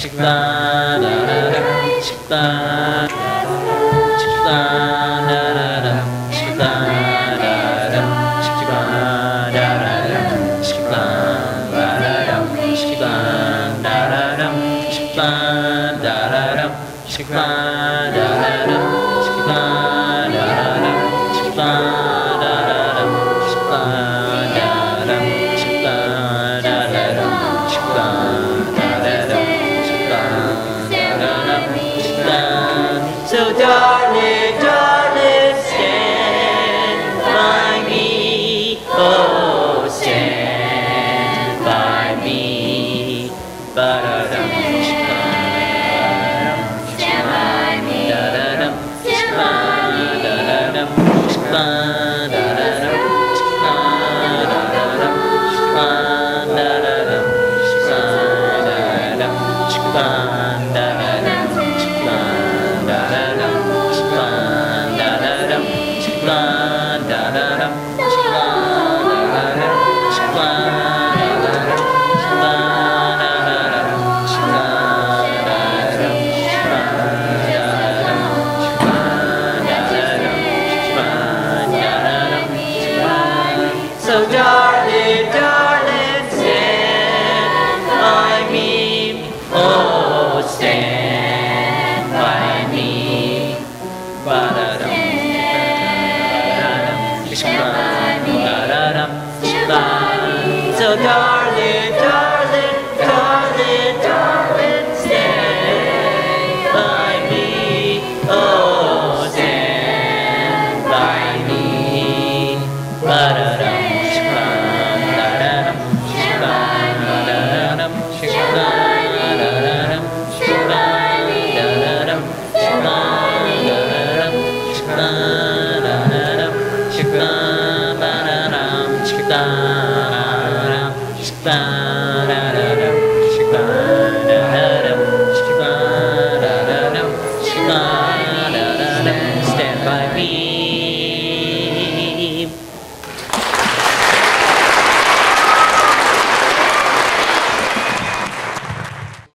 Shikma da da da. Bye. Nani. by me.